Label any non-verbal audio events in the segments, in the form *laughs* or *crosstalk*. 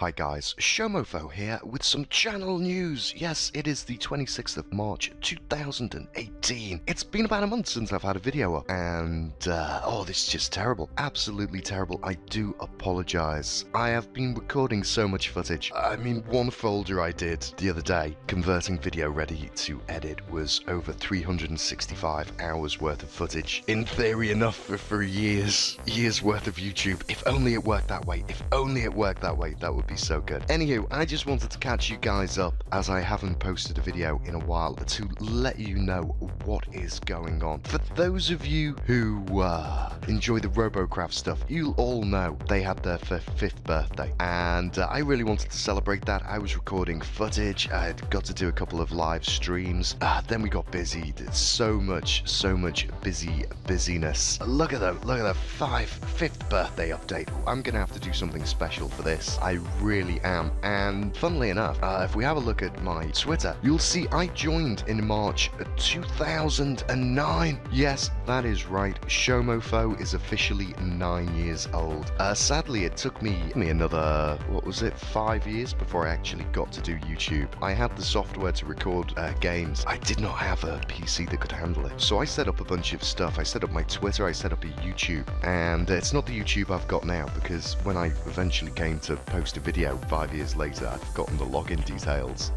Hi guys, Shomofo here with some channel news. Yes, it is the 26th of March 2018. It's been about a month since I've had a video up and uh, oh this is just terrible. Absolutely terrible. I do apologize. I have been recording so much footage. I mean one folder I did the other day converting video ready to edit was over 365 hours worth of footage. In theory enough for, for years, years worth of YouTube. If only it worked that way. If only it worked that way, that would be so good. Anywho, I just wanted to catch you guys up as I haven't posted a video in a while to let you know what is going on. For those of you who uh, enjoy the Robocraft stuff, you all know they had their fifth birthday, and uh, I really wanted to celebrate that. I was recording footage, I had got to do a couple of live streams, uh, then we got busy. So much, so much busy busyness. Look at that, look at that five, fifth birthday update. I'm gonna have to do something special for this. I really am. And funnily enough, uh, if we have a look at my Twitter, you'll see I joined in March 2009. Yes, that is right. Shomofo is officially nine years old. Uh, sadly, it took me, me another, what was it, five years before I actually got to do YouTube. I had the software to record uh, games. I did not have a PC that could handle it. So I set up a bunch of stuff. I set up my Twitter, I set up a YouTube, and it's not the YouTube I've got now because when I eventually came to post a video five years later, I'd forgotten the login details.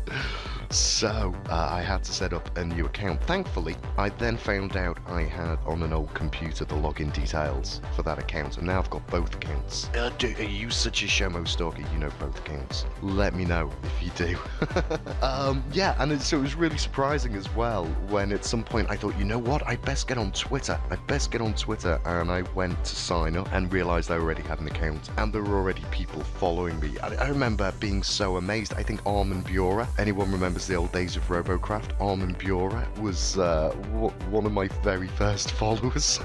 So uh, I had to set up a new account. Thankfully, I then found out I had on an old computer the login details for that account, and now I've got both accounts. Uh, do, are you such a Shomo stalker? You know both accounts. Let me know if you do. *laughs* um, yeah, and it, so it was really surprising as well when at some point I thought, you know what, I best get on Twitter. I best get on Twitter, and I went to sign up and realized I already had an account, and there were already people following me. I, I remember being so amazed. I think Armin Bura. Anyone remember? Remembers the old days of Robocraft, Armin Bura was uh, one of my very first *laughs* followers.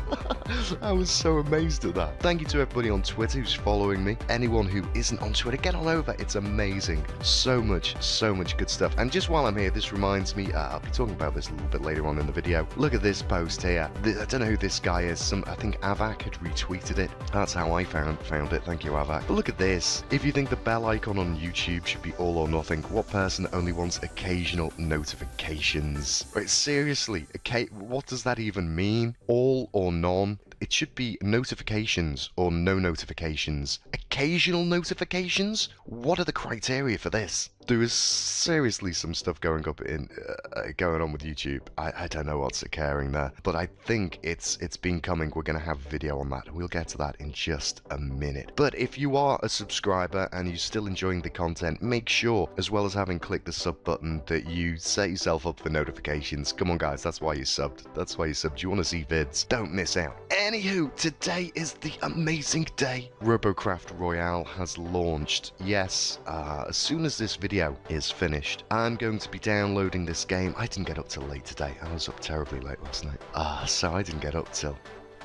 I was so amazed at that. Thank you to everybody on Twitter who's following me. Anyone who isn't on Twitter, get on over. It's amazing. So much, so much good stuff. And just while I'm here, this reminds me, uh, I'll be talking about this a little bit later on in the video. Look at this post here. I don't know who this guy is. Some, I think Avak had retweeted it. That's how I found found it. Thank you, Avak. But look at this. If you think the bell icon on YouTube should be all or nothing, what person only wants a occasional notifications. Right, seriously, okay, what does that even mean? All or none? It should be notifications or no notifications. Occasional notifications? What are the criteria for this? There is seriously some stuff going up in uh, going on with YouTube. I, I don't know what's occurring there, but I think it's it's been coming. We're gonna have a video on that. We'll get to that in just a minute. But if you are a subscriber and you're still enjoying the content, make sure, as well as having clicked the sub button, that you set yourself up for notifications. Come on, guys, that's why you subbed. That's why you subbed. You want to see vids? Don't miss out. Anywho, today is the amazing day. Robocraft Royale has launched. Yes, uh, as soon as this video video is finished. I'm going to be downloading this game. I didn't get up till late today. I was up terribly late last night. Ah, so I didn't get up till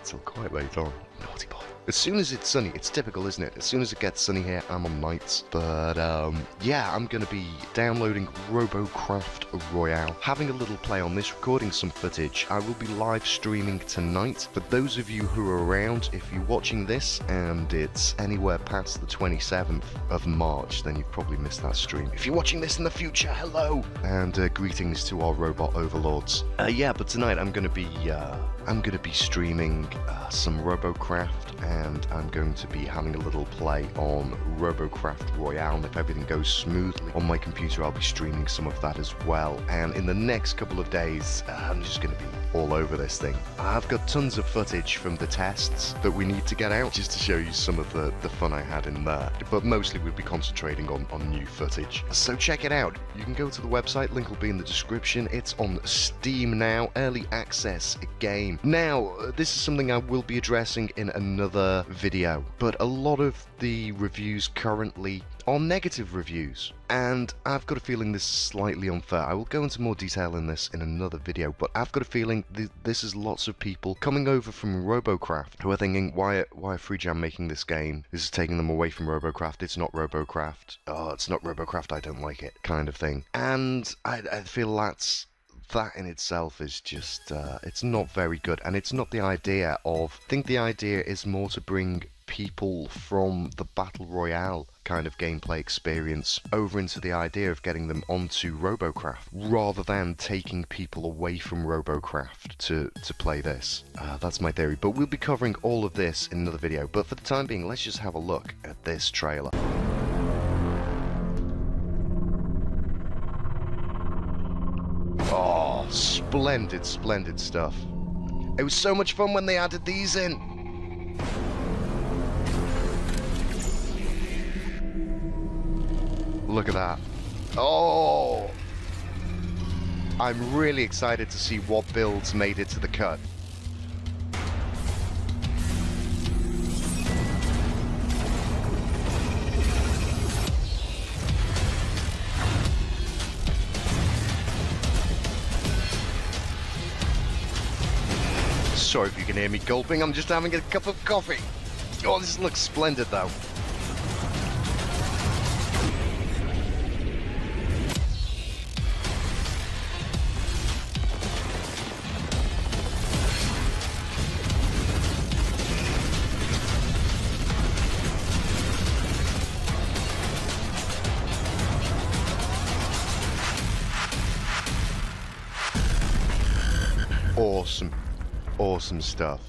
till quite late on. Naughty boy. As soon as it's sunny, it's typical, isn't it? As soon as it gets sunny here, I'm on nights. But um, yeah, I'm going to be downloading Robocraft Royale, having a little play on this, recording some footage. I will be live streaming tonight. For those of you who are around, if you're watching this and it's anywhere past the 27th of March, then you've probably missed that stream. If you're watching this in the future, hello! And uh, greetings to our robot overlords. Uh, yeah, but tonight I'm going to be uh, I'm going to be streaming uh, some Robocraft and I'm going to be having a little play on Robocraft Royale and if everything goes smoothly on my computer I'll be streaming some of that as well and in the next couple of days uh, I'm just going to be all over this thing. I've got tons of footage from the tests that we need to get out just to show you some of the, the fun I had in there. But mostly we'll be concentrating on, on new footage. So check it out. You can go to the website, link will be in the description. It's on Steam now, early access game. Now, uh, this is something I will be addressing in another video, but a lot of the reviews currently are negative reviews. And I've got a feeling this is slightly unfair. I will go into more detail in this in another video, but I've got a feeling th this is lots of people coming over from Robocraft who are thinking, why, why are FreeJam making this game? This is taking them away from Robocraft. It's not Robocraft. Oh, it's not Robocraft. I don't like it. Kind of thing. And I, I feel that's that in itself is just uh, it's not very good and it's not the idea of I think the idea is more to bring people from the Battle Royale kind of gameplay experience over into the idea of getting them onto Robocraft rather than taking people away from Robocraft to, to play this. Uh, that's my theory, but we'll be covering all of this in another video. But for the time being, let's just have a look at this trailer. Splendid, splendid stuff. It was so much fun when they added these in. Look at that. Oh! I'm really excited to see what builds made it to the cut. Sorry if you can hear me gulping, I'm just having a cup of coffee. Oh, this looks splendid though. Awesome. Awesome stuff.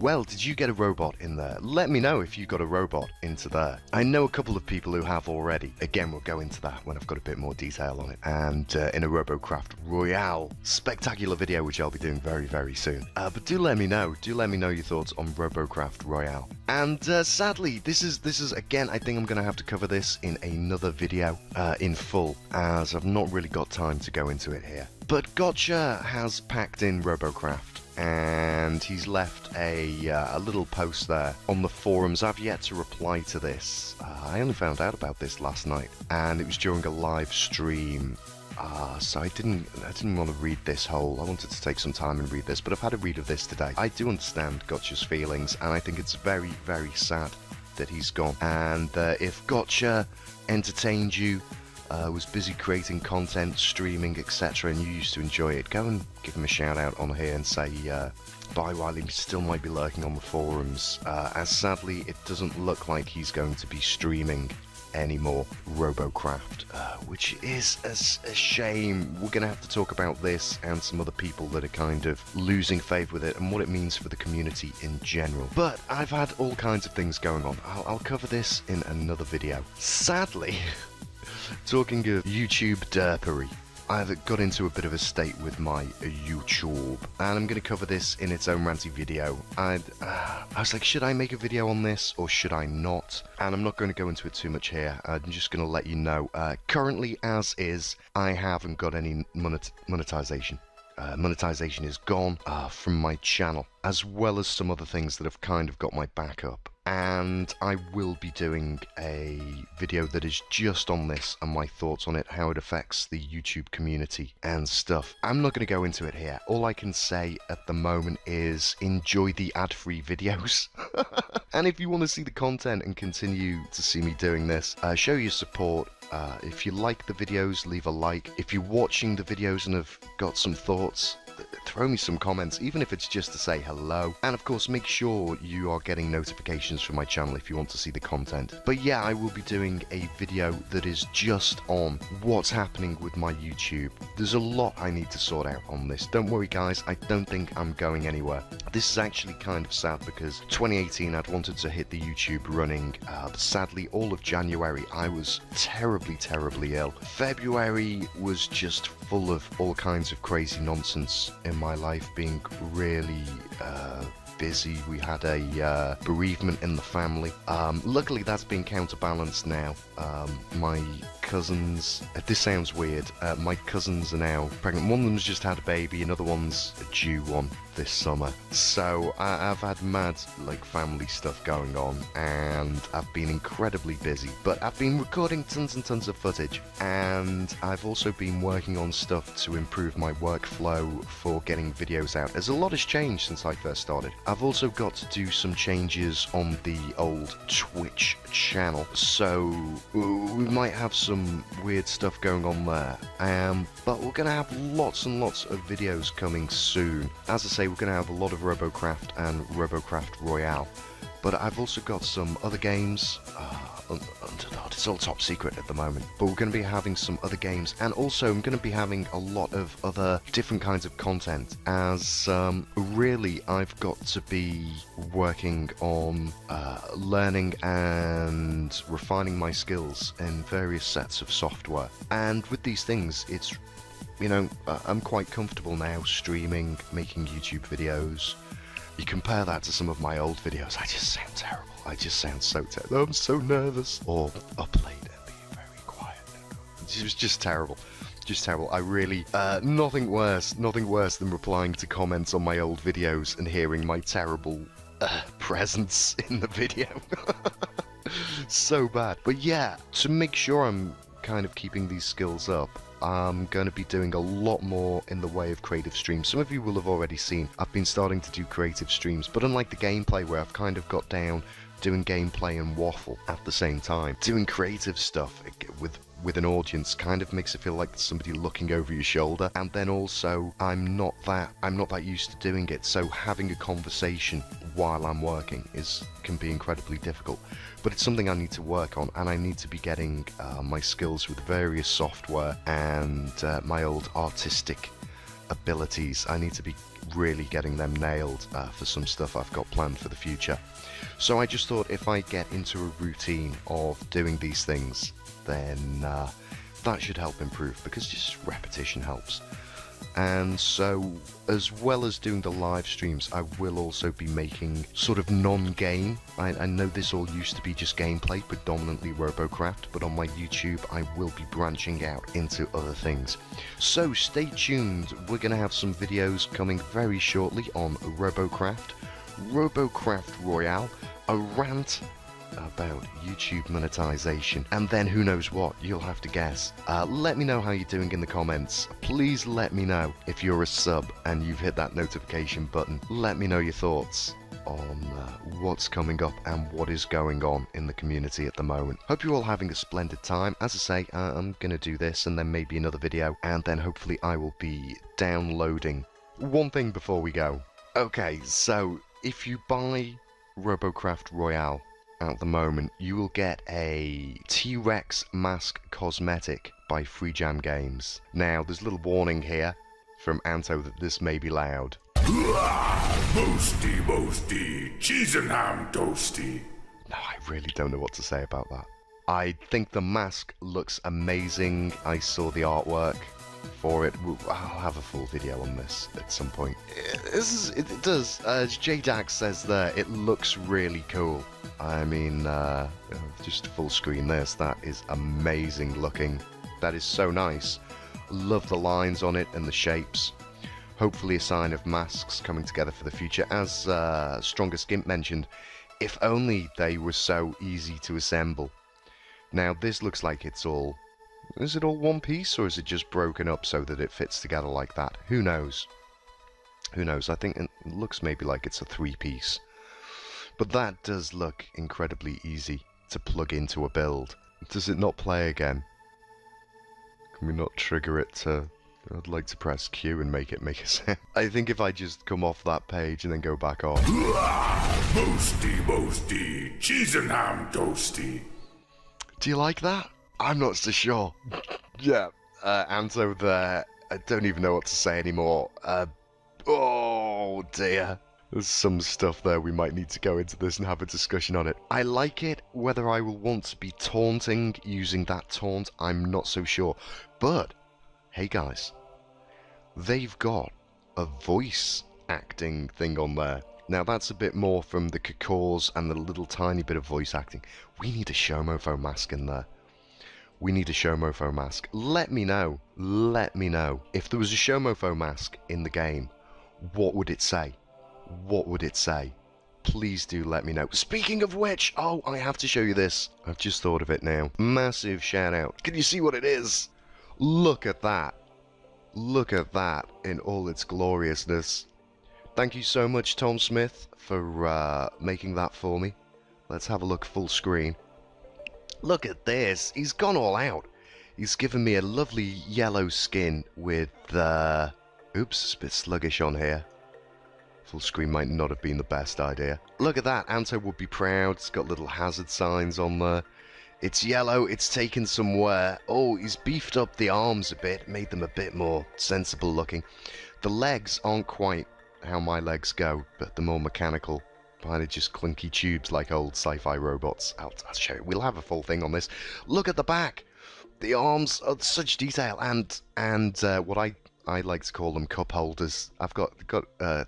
Well, did you get a robot in there? Let me know if you got a robot into there. I know a couple of people who have already. Again, we'll go into that when I've got a bit more detail on it. And uh, in a Robocraft Royale spectacular video, which I'll be doing very, very soon. Uh, but do let me know. Do let me know your thoughts on Robocraft Royale. And uh, sadly, this is this is again. I think I'm going to have to cover this in another video uh, in full, as I've not really got time to go into it here. But Gottchar has packed in Robocraft and he's left a, uh, a little post there on the forums. I've yet to reply to this. Uh, I only found out about this last night, and it was during a live stream. Uh, so I didn't I didn't want to read this whole. I wanted to take some time and read this, but I've had a read of this today. I do understand Gottchar's feelings, and I think it's very, very sad that he's gone. And uh, if Gottchar entertained you, uh, was busy creating content, streaming, etc., and you used to enjoy it, go and give him a shout out on here and say uh, bye while he still might be lurking on the forums. Uh, as sadly, it doesn't look like he's going to be streaming anymore Robocraft, uh, which is a, a, shame. We're going to have to talk about this and some other people that are kind of losing faith with it and what it means for the community in general. But I've had all kinds of things going on. I'll, I'll cover this in another video. Sadly, *laughs* Talking of YouTube derpery, I've got into a bit of a state with my YouTube, and I'm going to cover this in its own ranty video. I'd, uh, I was like, should I make a video on this or should I not? And I'm not going to go into it too much here. I'm just going to let you know. Uh, currently, as is, I haven't got any monet monetization. Uh, monetization is gone uh, from my channel, as well as some other things that have kind of got my back up and I will be doing a video that is just on this and my thoughts on it, how it affects the YouTube community and stuff. I'm not going to go into it here. All I can say at the moment is enjoy the ad-free videos. *laughs* and if you want to see the content and continue to see me doing this, uh, show your support. Uh, if you like the videos, leave a like. If you're watching the videos and have got some thoughts, throw me some comments, even if it's just to say hello. And of course, make sure you are getting notifications from my channel if you want to see the content. But yeah, I will be doing a video that is just on what's happening with my YouTube. There's a lot I need to sort out on this. Don't worry guys, I don't think I'm going anywhere. This is actually kind of sad because 2018 I'd wanted to hit the YouTube running. Uh, sadly, all of January I was terribly, terribly ill. February was just full of all kinds of crazy nonsense in my life being really uh, busy. We had a uh, bereavement in the family. Um, luckily, that's been counterbalanced now. Um, my cousins, uh, this sounds weird, uh, my cousins are now pregnant. One of them's just had a baby, another one's due one this summer. So I, have had mad like family stuff going on, and I've been incredibly busy. But I've been recording tons and tons of footage, and I've also been working on stuff to improve my workflow for getting videos out. As a lot has changed since I first started. I've also got to do some changes on the old Twitch channel, so we might have some weird stuff going on there. Um, but we're gonna have lots and lots of videos coming soon. As I say, we're going to have a lot of Robocraft and Robocraft Royale But I've also got some other games. Uh, un- Underdog, it's all top secret at the moment. But we're going to be having some other games, and also I'm going to be having a lot of other different kinds of content. As um, really, I've got to be working on uh, learning and refining my skills in various sets of software. And with these things, it's you know, uh, I'm quite comfortable now streaming, making YouTube videos. You compare that to some of my old videos, I just sound terrible. I just sound so terrible. I'm so nervous. Or up late and being very quiet. It was just terrible. Just terrible. I really, uh, nothing worse, nothing worse than replying to comments on my old videos and hearing my terrible uh, presence *laughs* in the video. *laughs* so bad. But yeah, to make sure I'm kind of keeping these skills up, I'm going to be doing a lot more in the way of creative streams. Some of you will have already seen I've been starting to do creative streams, but unlike the gameplay where I've kind of got down doing gameplay and waffle at the same time, doing creative stuff with with an audience kind of makes it feel like somebody looking over your shoulder. And then also I'm not that I'm not that used to doing it. So having a conversation while I'm working is can be incredibly difficult. But it's something I need to work on and I need to be getting uh, my skills with various software and uh, my old artistic abilities. I need to be really getting them nailed uh, for some stuff I've got planned for the future so I just thought if I get into a routine of doing these things then uh, that should help improve because just repetition helps. And so, as well as doing the live streams, I will also be making sort of non-game. I, I, know this all used to be just gameplay, predominantly Robocraft, but on my YouTube I will be branching out into other things. So stay tuned, we're going to have some videos coming very shortly on Robocraft, Robocraft Royale, a rant about YouTube monetization, and then who knows what, you'll have to guess. Uh, let me know how you're doing in the comments. Please let me know if you're a sub and you've hit that notification button. Let me know your thoughts on uh, what's coming up and what is going on in the community at the moment. Hope you're all having a splendid time. As I say, I'm going to do this and then maybe another video, and then hopefully I will be downloading. One thing before we go. Okay, so if you buy Robocraft Royale at the moment, you will get a T-Rex mask cosmetic by FreeJam Games. Now, there's a little warning here from Anto that this may be loud. Boasty, boasty, cheese and ham toasty. No, I really don't know what to say about that. I think the mask looks amazing. I saw the artwork for it. I'll have a full video on this at some point. This is, it does, as JDax says there, it looks really cool. I mean, uh, just full screen this, that is amazing looking. That is so nice. Love the lines on it and the shapes. Hopefully a sign of masks coming together for the future. As uh, Strongest mentioned, if only they were so easy to assemble. Now this looks like it's all is it all one piece or is it just broken up so that it fits together like that? Who knows? Who knows? I think it looks maybe like it's a three piece. But that does look incredibly easy to plug into a build. Does it not play again? Can we not trigger it to... I'd like to press Q and make it make a *laughs* sound. I think if I just come off that page and then go back on. Boasty, boasty, cheese and ham toasty. Do you like that? I'm not so sure. yeah, uh, Anto there. I don't even know what to say anymore. Uh, oh dear. There's some stuff there we might need to go into this and have a discussion on it. I like it. Whether I will want to be taunting using that taunt, I'm not so sure. But, hey guys, they've got a voice acting thing on there. Now that's a bit more from the Kakors and the little tiny bit of voice acting. We need a Shomofo mask in there we need a Shomofo mask. Let me know, let me know. If there was a Shomofo mask in the game, what would it say? What would it say? Please do let me know. Speaking of which, oh, I have to show you this. I've just thought of it now. Massive shout out. Can you see what it is? Look at that. Look at that in all its gloriousness. Thank you so much, Tom Smith, for uh, making that for me. Let's have a look full screen. Look at this. He's gone all out. He's given me a lovely yellow skin with, uh... Oops, it's a bit sluggish on here. Full screen might not have been the best idea. Look at that, Anto would be proud. It's got little hazard signs on there. It's yellow, it's taken some wear. Oh, he's beefed up the arms a bit, made them a bit more sensible looking. The legs aren't quite how my legs go, but the more mechanical, just clunky tubes like old sci-fi robots. I'll, I'll show you. We'll have a full thing on this. Look at the back. The arms are such detail, and and uh, what I I like to call them cup holders. I've got got uh,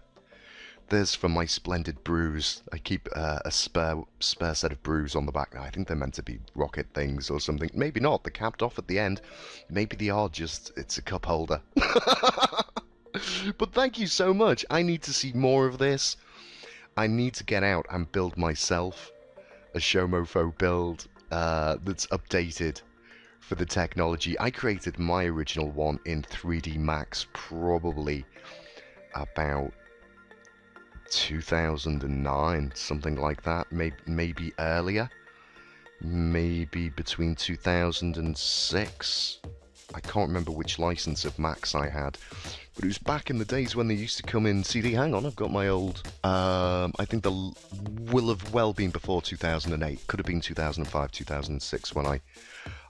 there's for my splendid brews. I keep uh, a spare spare set of brews on the back now. I think they're meant to be rocket things or something. Maybe not. They're capped off at the end. Maybe they are just it's a cup holder. *laughs* but thank you so much. I need to see more of this. I need to get out and build myself a Shomofo build uh, that's updated for the technology. I created my original one in 3D Max probably about 2009, something like that, maybe, maybe earlier, maybe between 2006. I can't remember which license of Max I had, but it was back in the days when they used to come in CD. Hang on, I've got my old. Um, I think the will have well been before 2008. Could have been 2005, 2006 when I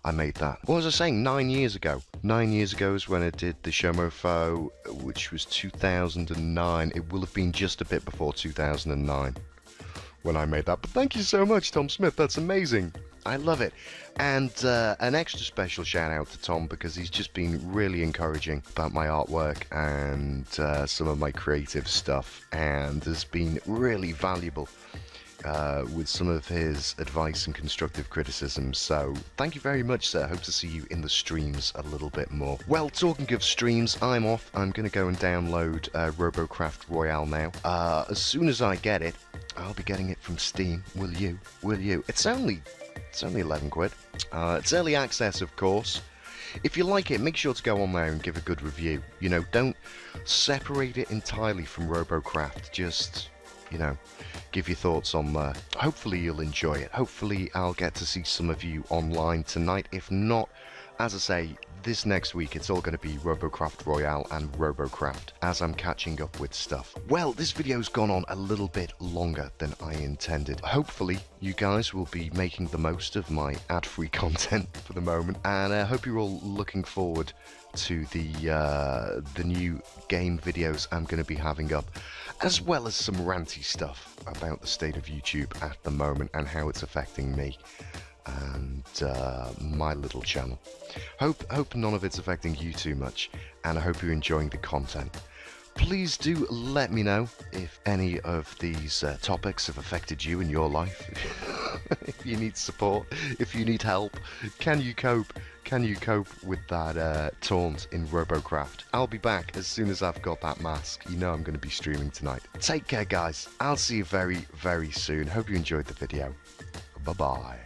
I made that. What was I saying? Nine years ago. Nine years ago is when I did the Shomofo, which was 2009. It will have been just a bit before 2009 when I made that. But thank you so much, Tom Smith. That's amazing. I love it. And uh, an extra special shout out to Tom because he's just been really encouraging about my artwork and uh, some of my creative stuff and has been really valuable uh, with some of his advice and constructive criticism. So, thank you very much, sir. Hope to see you in the streams a little bit more. Well, talking of streams, I'm off. I'm going to go and download uh, Robocraft Royale now. Uh, as soon as I get it, I'll be getting it from Steam. Will you? Will you? It's only, it's only 11 quid. Uh, it's early access, of course. If you like it, make sure to go on there and give a good review. You know, don't separate it entirely from Robocraft. Just, you know, give your thoughts on there. Hopefully you'll enjoy it. Hopefully I'll get to see some of you online tonight. If not, as I say, this next week it's all going to be Robocraft Royale and Robocraft as I'm catching up with stuff. Well, this video's gone on a little bit longer than I intended. Hopefully you guys will be making the most of my ad-free *laughs* content for the moment and I hope you're all looking forward to the uh, the new game videos I'm going to be having up, as well as some ranty stuff about the state of YouTube at the moment and how it's affecting me and uh, my little channel. Hope hope none of it's affecting you too much, and I hope you're enjoying the content. Please do let me know if any of these uh, topics have affected you in your life. *laughs* if you need support, if you need help, can you cope? Can you cope with that uh, taunt in Robocraft? I'll be back as soon as I've got that mask. You know I'm going to be streaming tonight. Take care, guys. I'll see you very, very soon. Hope you enjoyed the video. Bye bye.